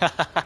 there we go.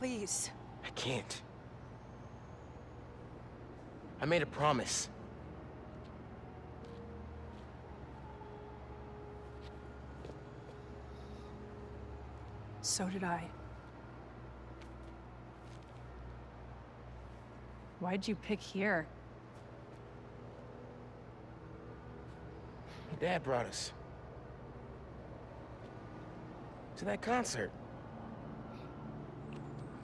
Please. I can't. I made a promise. So did I. Why'd you pick here? Dad brought us. To that concert.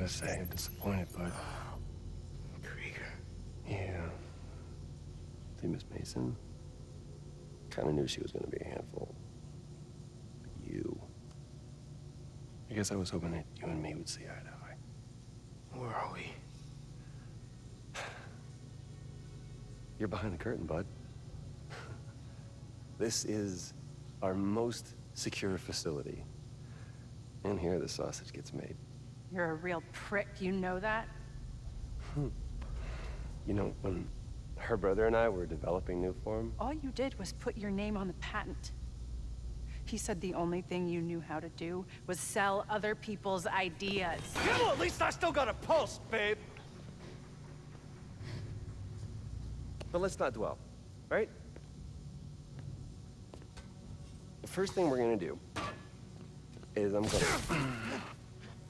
Gotta say, I'm disappointed, bud. Krieger. Yeah. See, Miss Mason? Kinda knew she was gonna be a handful. But you. I guess I was hoping that you and me would see eye to eye. Where are we? You're behind the curtain, bud. this is our most secure facility. And here the sausage gets made. You're a real prick, you know that? Hmm. You know, when her brother and I were developing new form, All you did was put your name on the patent. He said the only thing you knew how to do was sell other people's ideas. Well, at least I still got a pulse, babe. But let's not dwell, right? The first thing we're gonna do is I'm gonna.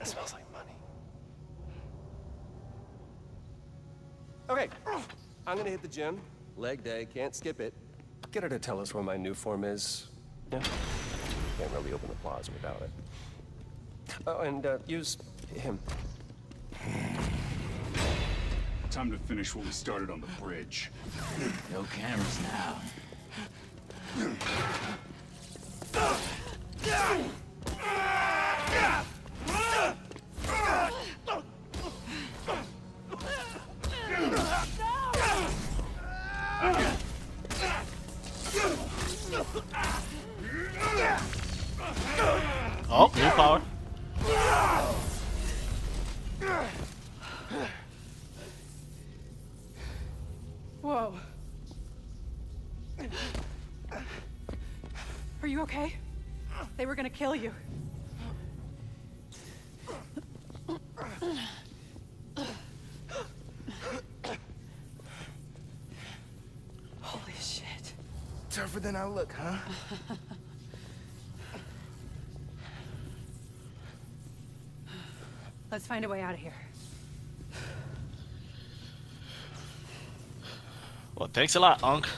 That smells like money. Okay, I'm gonna hit the gym. Leg day, can't skip it. Get her to tell us where my Nuform is. Yeah. Can't really open the plaza without it. Oh, and uh, use him. Time to finish what we started on the bridge. No cameras now. you. Holy shit. Tougher than I look, huh? Let's find a way out of here. Well, thanks a lot, Unc.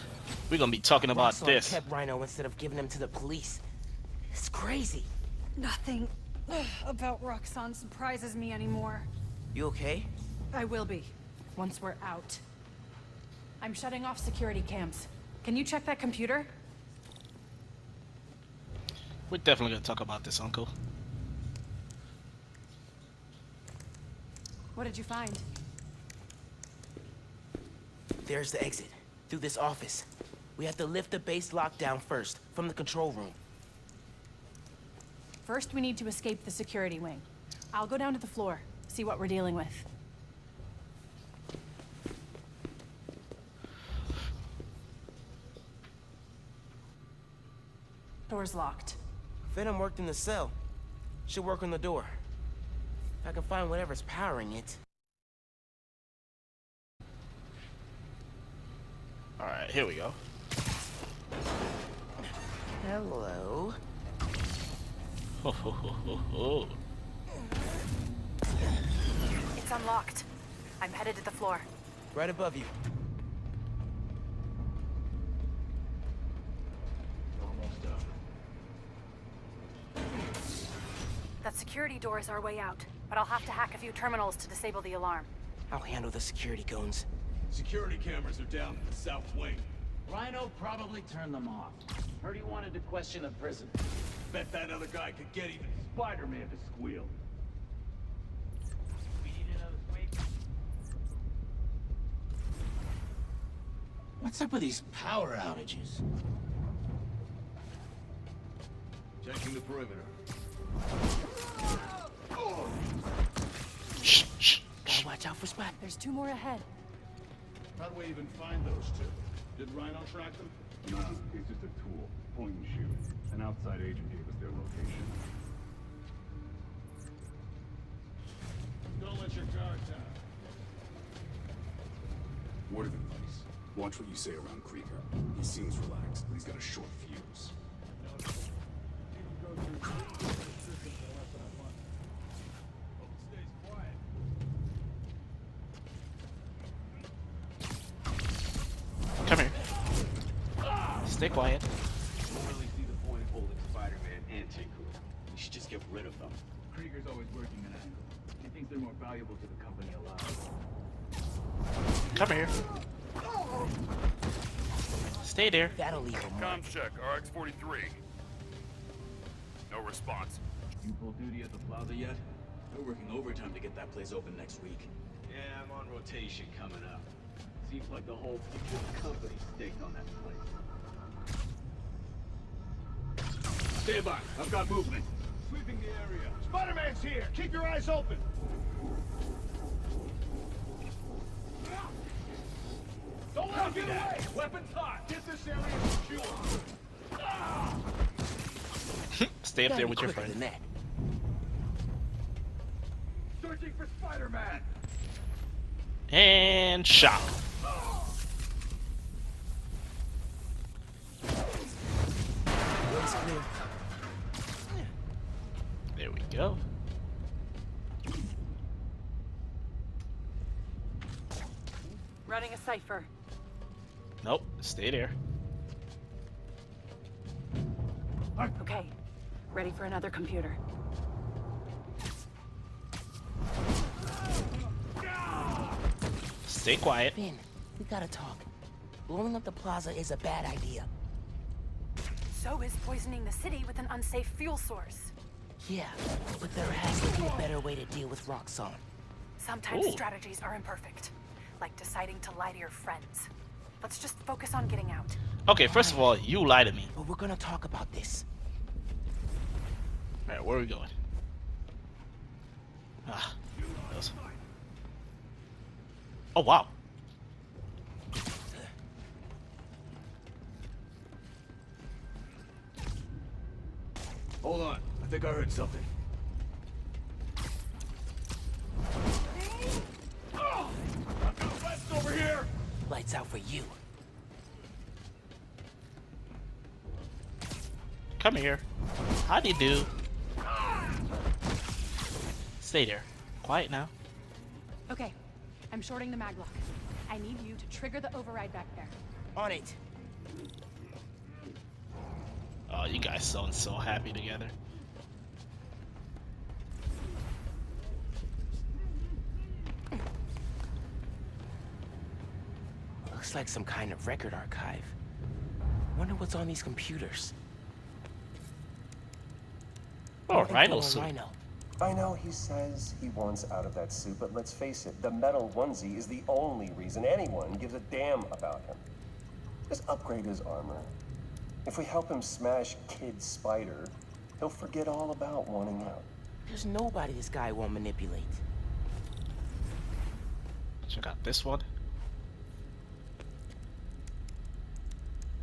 We're gonna be talking about Roxxon this. kept Rhino instead of giving him to the police. It's crazy. Nothing about Roxxon surprises me anymore. You okay? I will be, once we're out. I'm shutting off security cams. Can you check that computer? We're definitely gonna talk about this, Uncle. What did you find? There's the exit. Through this office. We have to lift the base lockdown first, from the control room. First, we need to escape the security wing. I'll go down to the floor, see what we're dealing with. Door's locked. Venom worked in the cell. Should work on the door. If I can find whatever's powering it. Alright, here we go. Hello. Ho, ho, ho, ho, ho. It's unlocked. I'm headed to the floor. Right above you. That security door is our way out, but I'll have to hack a few terminals to disable the alarm. I'll handle the security goons. Security cameras are down in the south wing. Rhino probably turned them off. Heard he wanted to question the prisoner. Bet that other guy could get even Spider-Man to squeal. We need another wait. What's up with these power outages? Checking the perimeter. Shh, shh, shh. Gotta watch out for Spot. There's two more ahead. How do we even find those two? Did Rhino track them? No, he's just a tool. Point and shoot. An outside agent gave us their location. Don't let your guard down. Word of advice. Watch what you say around Krieger. He seems relaxed, but he's got a short fuse. Come here. Stay quiet. Valuable to the company alive. Come here. Stay there. That'll leave him. Comms check, RX-43. No response. You pull duty at the plaza yet? We're working overtime to get that place open next week. Yeah, I'm on rotation coming up. Seems like the whole future company's staked on that place. Stand by. I've got movement. Sweeping the area. Spider-Man's here. Keep your eyes open. Don't let him get away. Weapons hot. Get this area secure. Stay up there with your quicker friend. that. Searching for Spider-Man. And shot. There we go. Running a cipher. Nope, stay there. Okay. Ready for another computer. Stay quiet. Phin, we gotta talk. Blowing up the plaza is a bad idea. So is poisoning the city with an unsafe fuel source. Yeah, but there has to be a better way to deal with Roxxon. Sometimes Ooh. strategies are imperfect, like deciding to lie to your friends. Let's just focus on getting out. Okay, first of all, you lie to me. But we're gonna talk about this. Alright, where are we going? Ah. was- Oh, wow. Hold on. I think I heard something. Lights out for you. Come here. How do you do? Stay there. Quiet now. Okay, I'm shorting the maglock. I need you to trigger the override back there. On it. Oh, you guys sound so happy together. Looks like some kind of record archive. Wonder what's on these computers. Oh, Rhino on suit. Rhino. I know he says he wants out of that suit, but let's face it, the metal onesie is the only reason anyone gives a damn about him. Just upgrade his armor. If we help him smash Kid Spider, he'll forget all about wanting out. There's nobody this guy won't manipulate. Check out this one.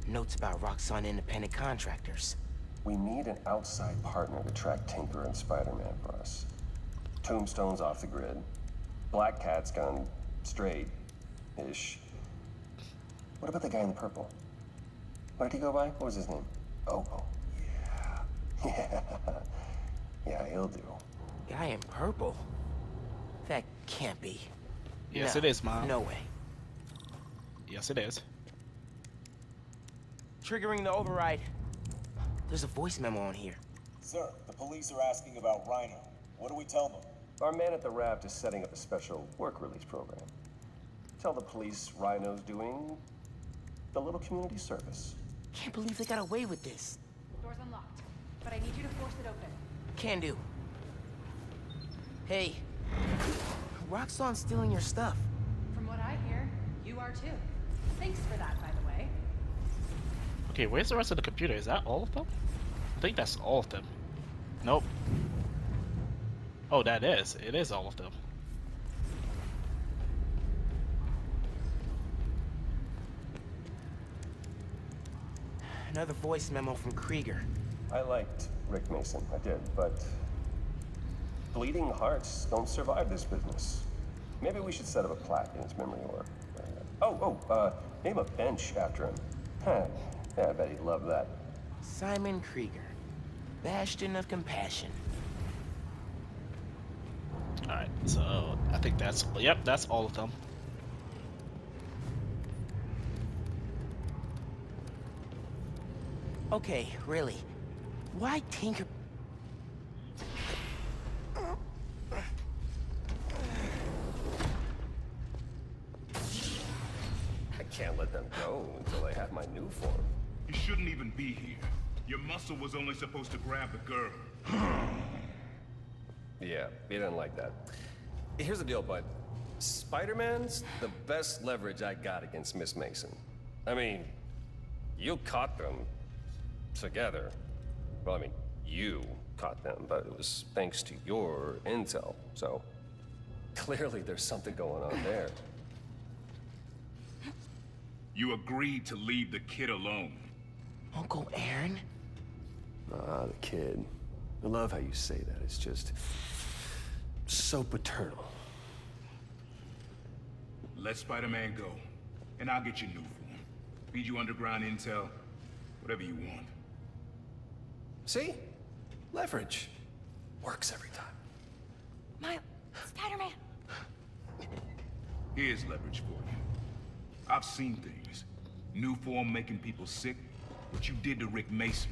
Notes about Roxxon independent contractors. We need an outside partner to track Tinker and Spider-Man for us. Tombstone's off the grid. Black Cat's gone straight-ish. What about the guy in the purple? What did he go by? What was his name? Oh, oh, yeah. Yeah. Yeah, he'll do. Guy in purple? That can't be. Yes, No, it is, Mom. No way. Yes, it is. Triggering the override. There's a voice memo on here. Sir, the police are asking about Rhino. What do we tell them? Our man at the raft is setting up a special work release program. Tell the police Rhino's doing a little community service. Can't believe they got away with this. Door's unlocked, but I need you to force it open. Can do. Hey. Roxxon's stealing your stuff. From what I hear, you are too. Thanks for that, by the way. Okay, where's the rest of the computer? Is that all of them? I think that's all of them. Nope. Oh, that is. It is all of them. Another voice memo from Krieger. I liked Rick Mason, I did, but bleeding hearts don't survive this business. Maybe we should set up a plaque in his memory or... oh, oh, uh, name a bench after him. Huh. Yeah, I bet he'd love that. Simon Krieger. Bastion of Compassion. Alright, so I think that's. Yep, that's all of them. Okay, really. Why Tinker... to grab the girl. Yeah, he didn't like that. Here's the deal, bud. Spider-Man's the best leverage I got against Miss Mason. I mean, you caught them together. Well, I mean, you caught them, but it was thanks to your intel, so clearly there's something going on there. You agreed to leave the kid alone. Uncle Aaron? Ah, the kid. I love how you say that. It's just so paternal. Let Spider-Man go, and I'll get you Nuform. Feed you underground intel, whatever you want. See? Leverage. Works every time. My Spider-Man. Here's leverage for you. I've seen things. Nuform making people sick. What you did to Rick Mason.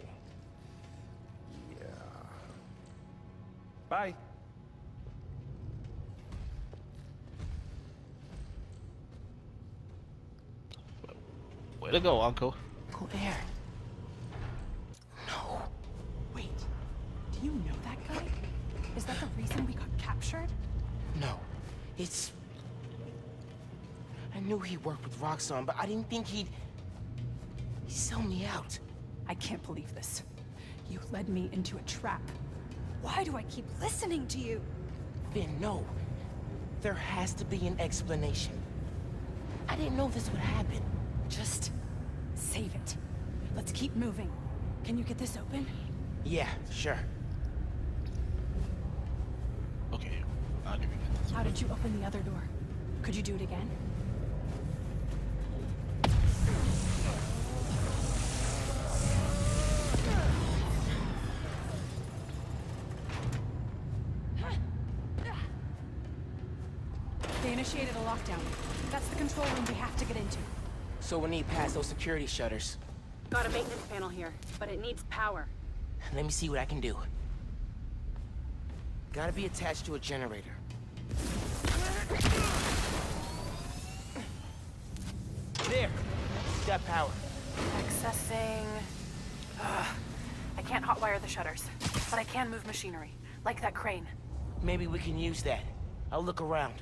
Bye. Way to go, Uncle. Uncle Aaron. No. Wait, do you know that guy? Is that the reason we got captured? No. It's... I knew he worked with Roxxon, but I didn't think he'd... He'd sell me out. I can't believe this. You led me into a trap. Why do I keep listening to you? Phin, no. There has to be an explanation. I didn't know this would happen. Just save it. Let's keep moving. Can you get this open? Yeah, sure. Okay, I'll give you that. How did you open the other door? Could you do it again? Initiated a lockdown. That's the control room we have to get into. So we need past those security shutters. Got a maintenance panel here, but it needs power. Let me see what I can do. Gotta be attached to a generator. There! Got power. Accessing... Ugh. I can't hotwire the shutters, but I can move machinery, like that crane. Maybe we can use that. I'll look around.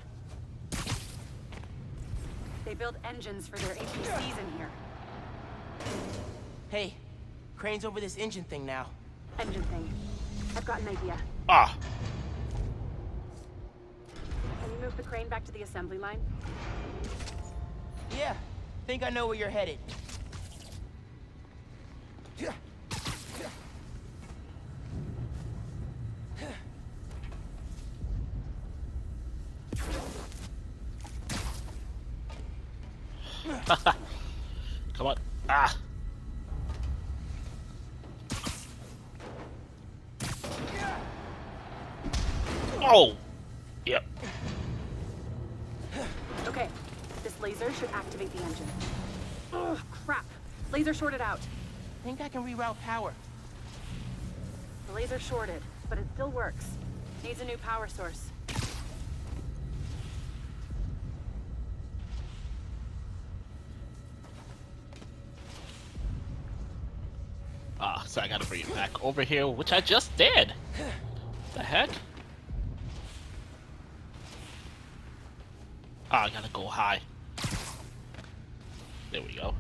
They build engines for their APCs in here. Hey, Crane's over this engine thing now. Engine thing. I've got an idea. Ah, Can you move the crane back to the assembly line? Yeah, think I know where you're headed. come on. Ah. Oh. Yep. Okay, this laser should activate the engine. Oh, crap. Laser shorted out. I Think I can reroute power. The laser shorted, but it still works. Needs a new power source. Back over here, which I just did. The heck? Ah, I gotta go high. There we go.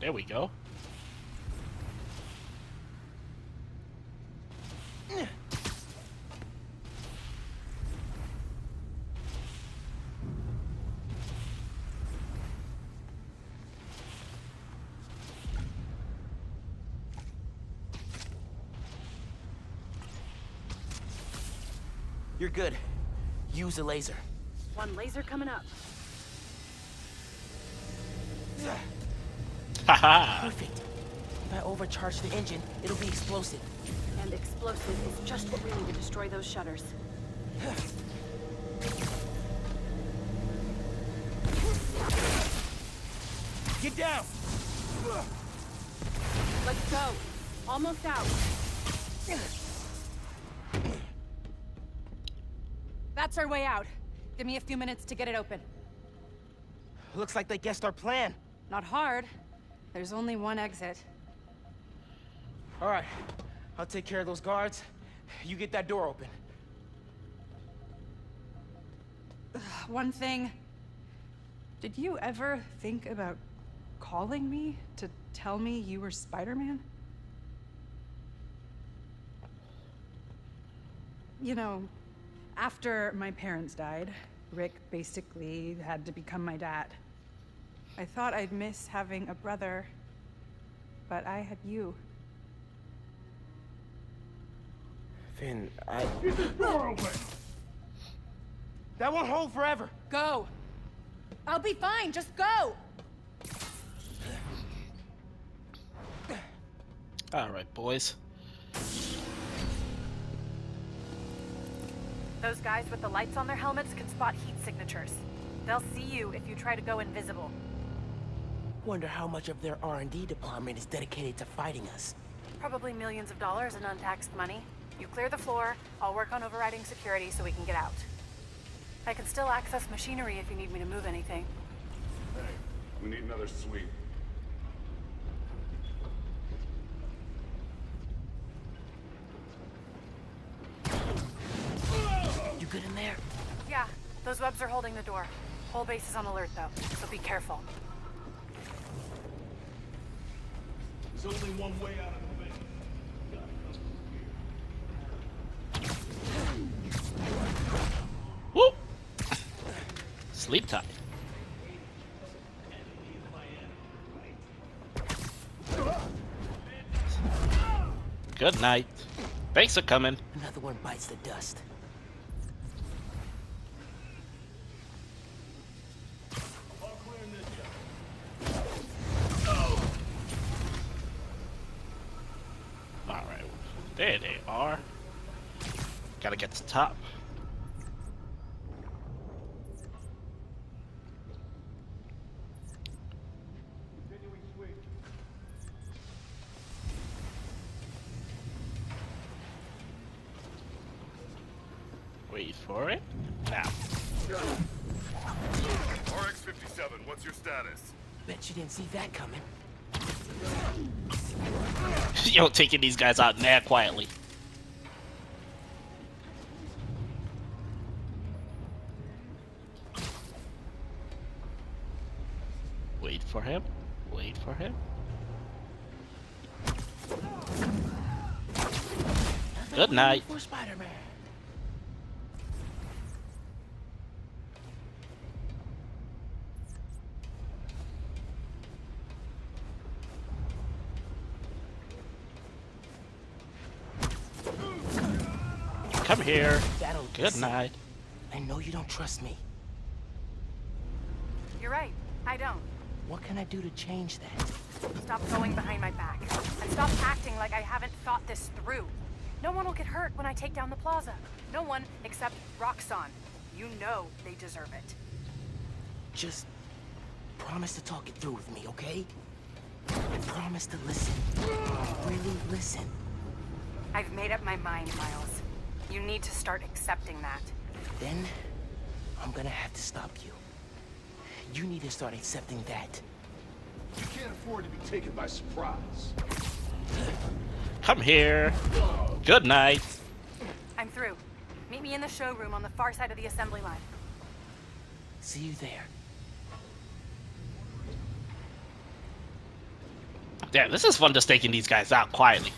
There we go. You're good. Use a laser. One laser coming up. Perfect. If I overcharge the engine, it'll be explosive. And explosive is just what we need to destroy those shutters. Get down! Let's go. Almost out. That's our way out. Give me a few minutes to get it open. Looks like they guessed our plan. Not hard. There's only one exit. All right, I'll take care of those guards. You get that door open. One thing. Did you ever think about calling me to tell me you were Spider-Man? You know, after my parents died, Rick basically had to become my dad. I thought I'd miss having a brother, but I had you. Phin, I... Get this door open! That won't hold forever. Go! I'll be fine, just go! Alright, boys. Those guys with the lights on their helmets can spot heat signatures. They'll see you if you try to go invisible. Wonder how much of their R&D department is dedicated to fighting us. Probably millions of dollars in untaxed money. You clear the floor, I'll work on overriding security so we can get out. I can still access machinery if you need me to move anything. Hey, we need another sweep. Good in there? Yeah, those webs are holding the door. Whole base is on alert though, so be careful. There's only one way out of the base. Whoop! Sleep tight. Good night. Thanks for coming. Another one bites the dust. Alright. There they are. Gotta get to the top. Wait for it. Now. RX-57, what's your status? Bet you didn't see that coming. Yo, taking these guys out there quietly. Wait for him. Wait for him. Good night. For Spider-Man. Come here. That'll Good night. I know you don't trust me. You're right, I don't. What can I do to change that? Stop going behind my back. And stop acting like I haven't thought this through. No one will get hurt when I take down the plaza. No one except Roxxon. You know they deserve it. Just promise to talk it through with me, okay? Promise to listen. Really listen. I've made up my mind, Miles. You need to start accepting that. Then, I'm gonna have to stop you. You need to start accepting that. You can't afford to be taken by surprise. Come here. Good night. I'm through. Meet me in the showroom on the far side of the assembly line. See you there. Damn, this is fun just taking these guys out quietly.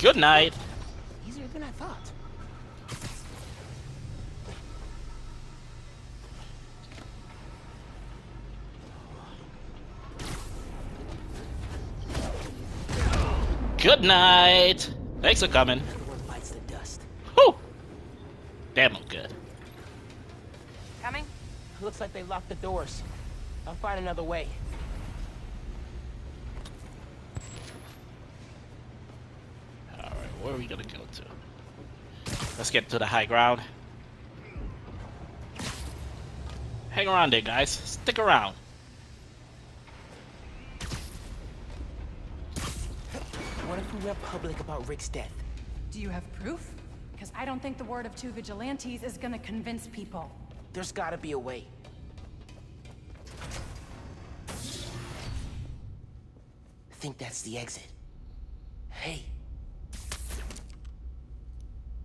Good night. Easier than I thought. Good night. Thanks for coming. Bites the dust. Whew. Damn, I'm good. Coming? Looks like they locked the doors. I'll find another way. Alright, where are we gonna go to? Let's get to the high ground. Hang around there, guys. Stick around. What if we went public about Rick's death? Do you have proof? Because I don't think the word of two vigilantes is gonna convince people. There's gotta be a way. I think that's the exit. Hey.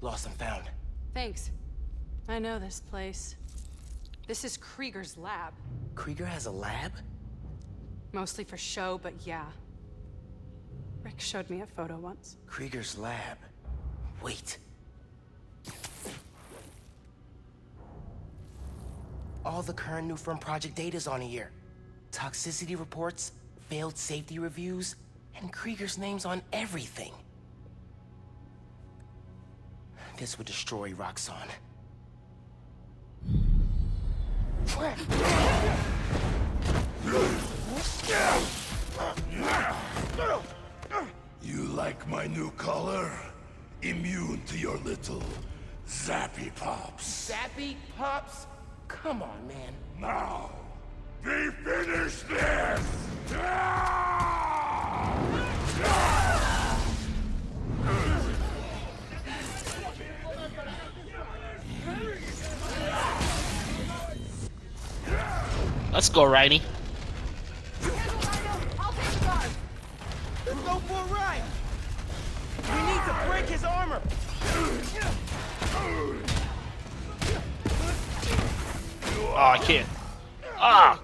Lost and found. Thanks. I know this place. This is Krieger's lab. Krieger has a lab? Mostly for show, but yeah. Rick showed me a photo once. Krieger's lab. Wait. All the current Nuform project data's on here. Toxicity reports, failed safety reviews, and Krieger's name's on everything. This would destroy Roxxon. You like my new color? Immune to your little zappy pops. Zappy pops? Come on, man. Now, we finish this! Let's go, Rainy. To break his armor. Oh, I can't. Ah!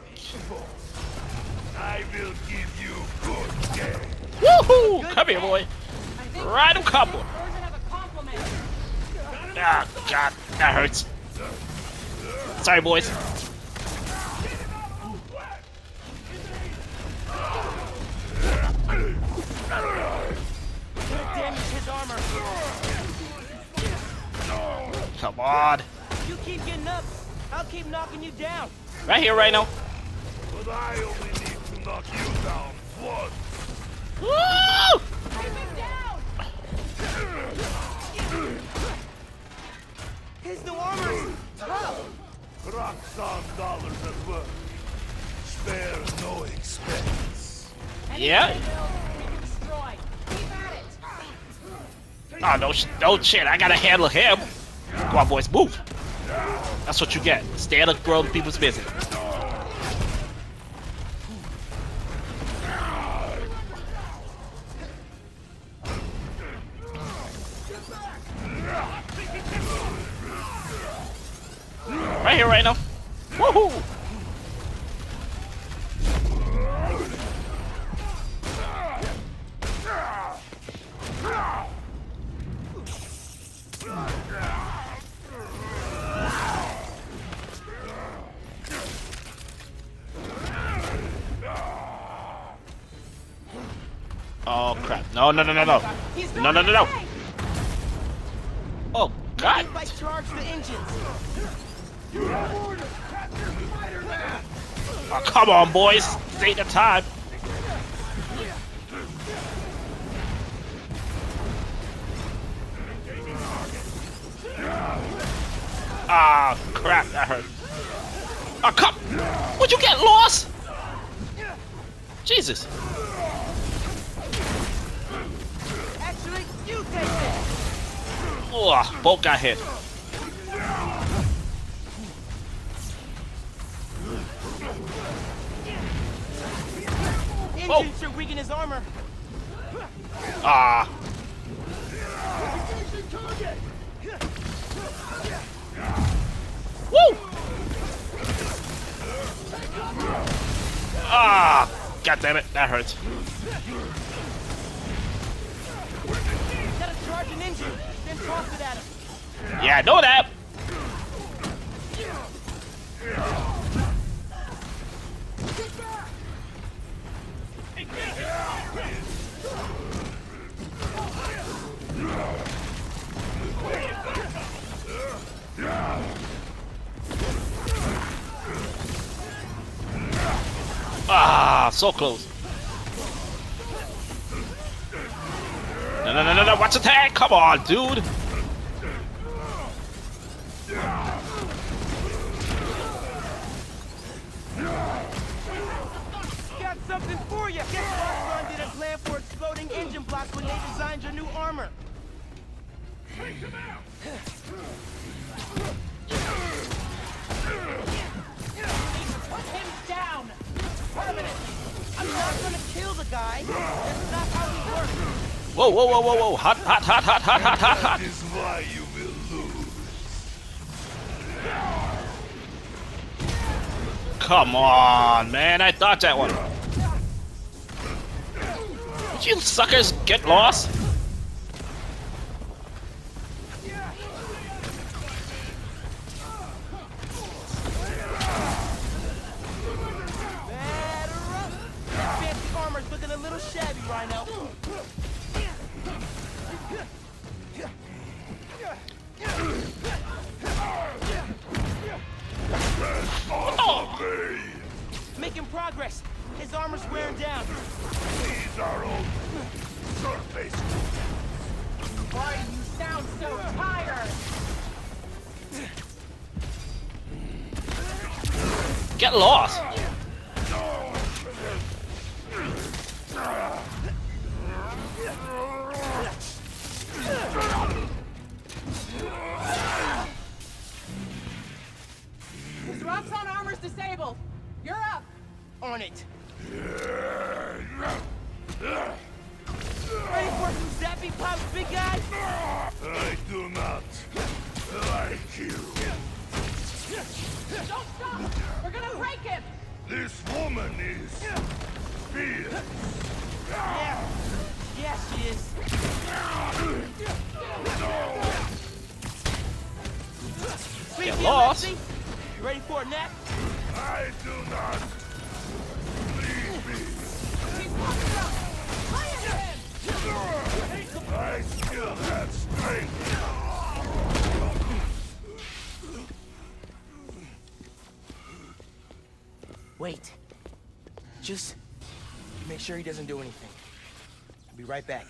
I will give you good day. Woohoo! Come here, boy. Ride him, couple. Ah, God, that hurts. Sorry, boys. Come on. You keep getting up. I'll keep knocking you down. Right here, right now. But I only need to knock you down once. Woo! His new armor is tough. Roxxon dollars at work. Spare no expense. Yeah. Oh, no, no shit. I gotta handle him. Come on, boys, move. That's what you get. Stay out of grown people's business. No, no, no, no, no! No, no, no! Oh God! Charge the engines. Oh, come on, boys! Ain't the time. Ah, crap! That hurt. Oh, come! Would you get lost? Jesus! You take this. Oh, both got hit. Engines should weaken his armor. Ah. Woo! Ah! God damn it, that hurts. Then toss it at him. Yeah, I know that. Ah, so close. Watch the! Come on, dude! Hot, hot, hot, hot, hot, hot, hot! That is why you will lose. Come on, man! I thought that one. Did you suckers get lost? Yeah. Yeah, she is. Get deal, lost. Lexi. Ready for a nap? I do not. Leave me. I still have strength. Wait. Just make sure he doesn't do anything. I'll be right back.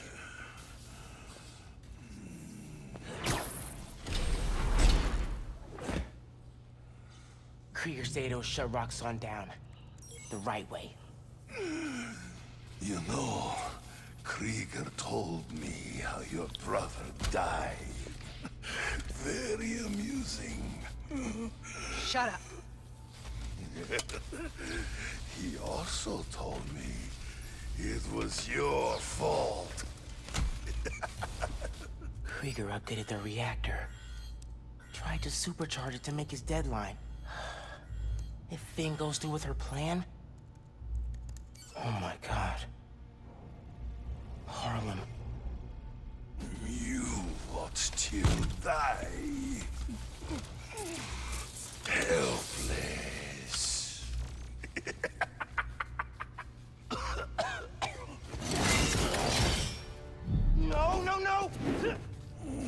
Krieger said he'll shut Roxxon down. The right way. You know, Krieger told me how your brother died. Very amusing. Shut up. he also told me it was your fault. Krieger updated the reactor. Tried to supercharge it to make his deadline. If Phin goes through with her plan... Oh my god. Harlem. You want to die. Helpless.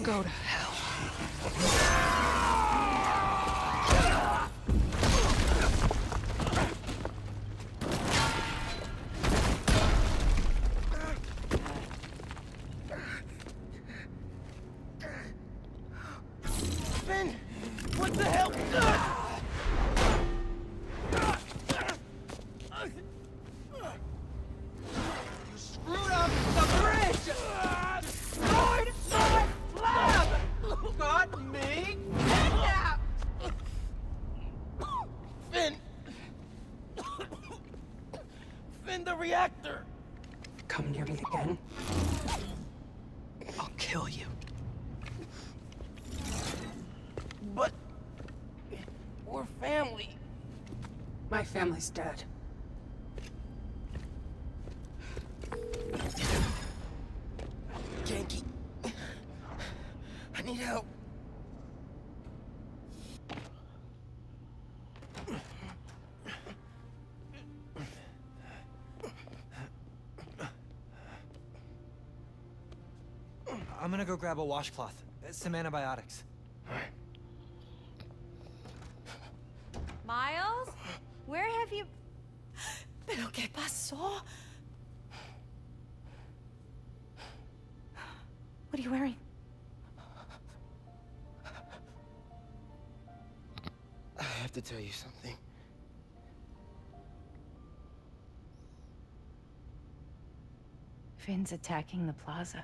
Go reactor! Come near me again. I'll kill you. But... We're family. My family's dead. Ganke. I need help. Go grab a washcloth. Some antibiotics. Miles? Where have you... ¿Pero qué pasó? What are you wearing? I have to tell you something. Phin's attacking the plaza.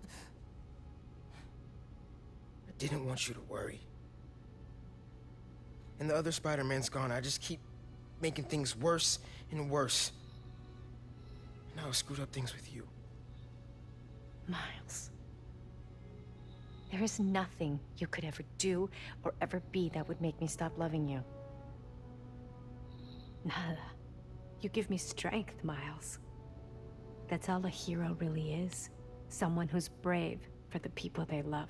Didn't want you to worry. And the other Spider-Man's gone. I just keep making things worse and worse. Now I screwed up things with you. Miles. There is nothing you could ever do or ever be that would make me stop loving you. Nada. You give me strength, Miles. That's all a hero really is. Someone who's brave for the people they love.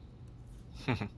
哼 哼